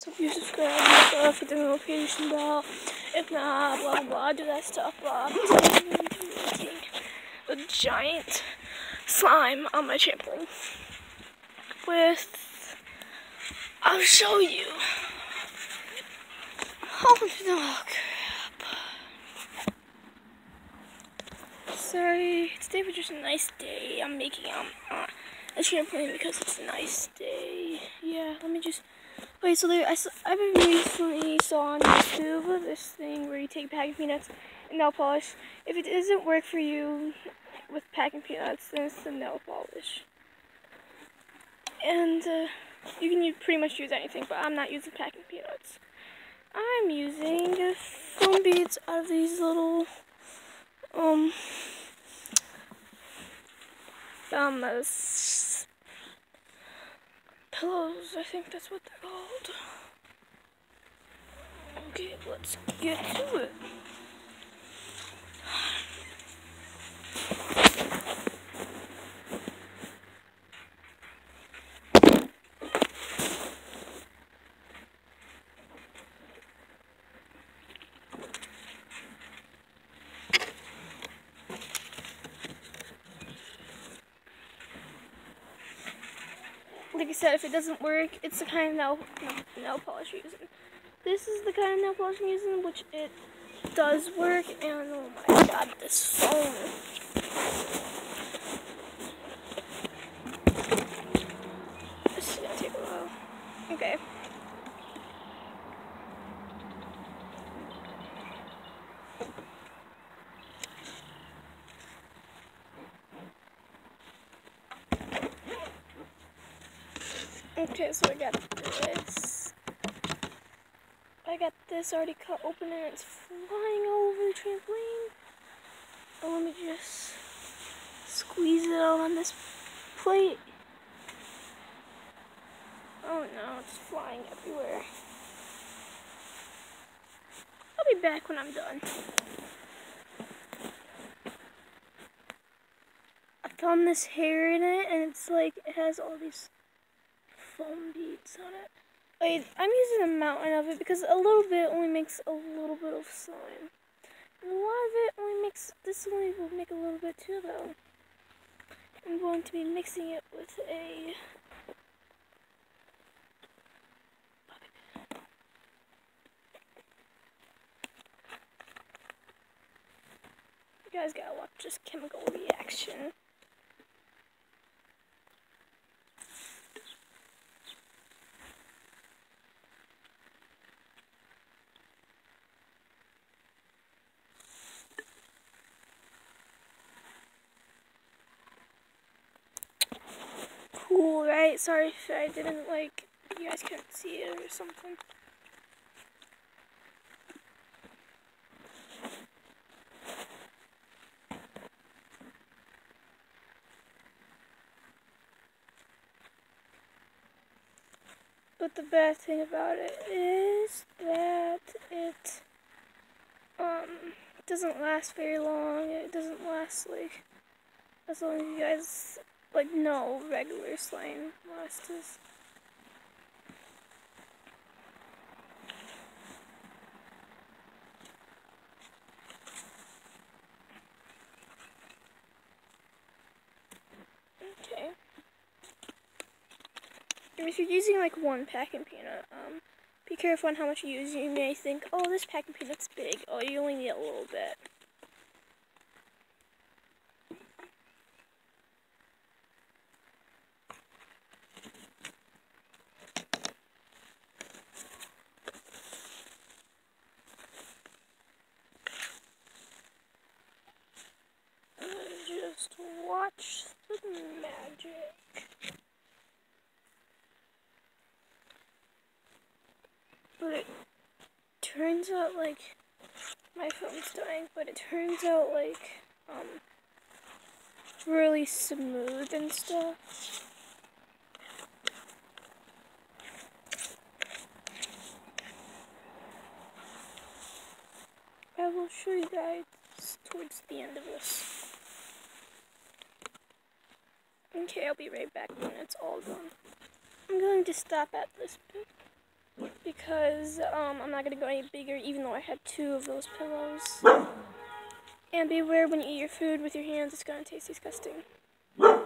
So if you subscribe and stuff, hit the notification bell. If not, blah blah do that stuff. Blah. I'm a giant slime on my trampoline. With, I'll show you. Oh no, crap. Sorry, today was just a nice day. I'm making um, uh, a trampoline because it's a nice day. Yeah, let me just. Wait, so there, I, I've been recently saw on YouTube this thing where you take packing peanuts and nail polish. If it doesn't work for you with packing peanuts, then it's the nail polish. And uh, you can use, pretty much use anything, but I'm not using packing peanuts. I'm using foam beads out of these little um um uh, pillows. I think that's what they're called. Okay, let's get to it. Like I said, if it doesn't work, it's the kind of nail, nail, polish you're using. This is the kind of nail polish I'm using, which it does work, and oh my god, this foam. This is gonna take a while. Okay. Okay, so I got this. I got this already cut open and it's flying all over the trampoline. Let me just squeeze it out on this plate. Oh no, it's flying everywhere. I'll be back when I'm done. I found this hair in it and it's like, it has all these foam beads on it. Wait, I'm using a mountain of it because a little bit only makes a little bit of slime. And a lot of it only makes, this only will make a little bit too though. I'm going to be mixing it with a You guys gotta watch this chemical reaction. Cool, right? Sorry if I didn't like, you guys couldn't see it or something. But the bad thing about it is that it um doesn't last very long. It doesn't last like as long as you guys like no regular slime monsters. Okay. And if you're using like one packing peanut, um, be careful on how much you use. You may think, oh, this packing peanut's big. Oh, you only need a little bit. just watch the magic. But it turns out like my phone's dying, but it turns out like um really smooth and stuff. I will show you guys towards the end of this. Okay, I'll be right back when it's all done. I'm going to stop at this bit because um, I'm not going to go any bigger even though I had two of those pillows. And beware when you eat your food with your hands, it's going to taste disgusting. But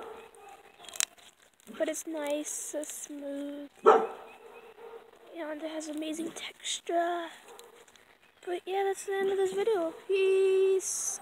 it's nice, so smooth. And it has amazing texture. But yeah, that's the end of this video. Peace.